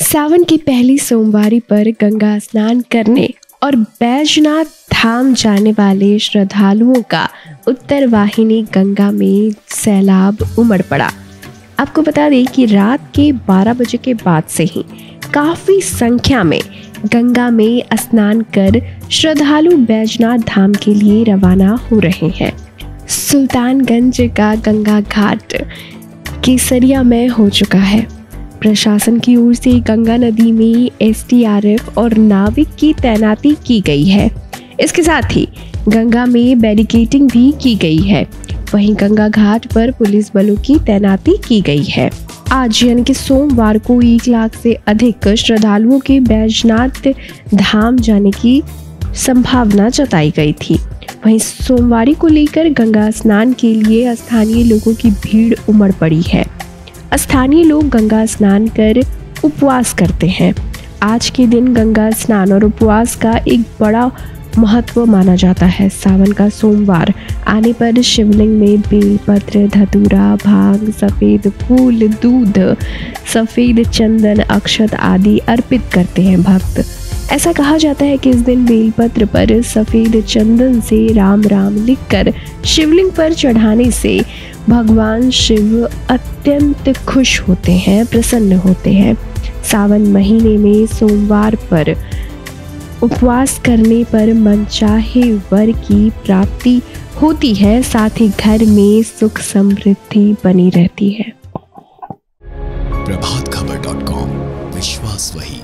सावन की पहली सोमवारी पर गंगा स्नान करने और बैजनाथ धाम जाने वाले श्रद्धालुओं का उत्तर वाहिनी गंगा में सैलाब उमड़ पड़ा। आपको बता दें कि रात के 12 बजे के बाद से ही काफ़ी संख्या में गंगा में स्नान कर श्रद्धालु बैजनाथ धाम के लिए रवाना हो रहे हैं। सुल्तानगंज का गंगा घाट केसरिया में हो चुका है। प्रशासन की ओर से गंगा नदी में एसडीआरएफ और नाविक की तैनाती की गई है। इसके साथ ही गंगा में बैरिकेटिंग भी की गई है। वहीं गंगा घाट पर पुलिस बलों की तैनाती की गई है। आज यानी कि सोमवार को एक लाख से अधिक श्रद्धालुओं के बैजनाथ धाम जाने की संभावना जताई गई थी। वहीं सोमवारी को लेकर गंगा स्नान के लिए स्थानीय लोगों की भीड़ उमड़ पड़ी है। स्थानीय लोग गंगा स्नान कर उपवास करते हैं। आज के दिन गंगा स्नान और उपवास का एक बड़ा महत्व माना जाता है। सावन का सोमवार आने पर शिवलिंग में बेलपत्र धतूरा, भाँग, सफ़ेद फूल, दूध, सफ़ेद चंदन, अक्षत आदि अर्पित करते हैं भक्त। ऐसा कहा जाता है कि इस दिन बेलपत्र पर सफ़ेद चंदन से राम राम लिखकर शिवलिंग पर चढ़ाने से भगवान शिव अत्यंत खुश होते हैं, प्रसन्न होते हैं। सावन महीने में सोमवार पर उपवास करने पर मनचाहे वर की प्राप्ति होती है, साथ ही घर में सुख समृद्धि बनी रहती है। प्रभात खबर डॉट कॉम, विश्वास वही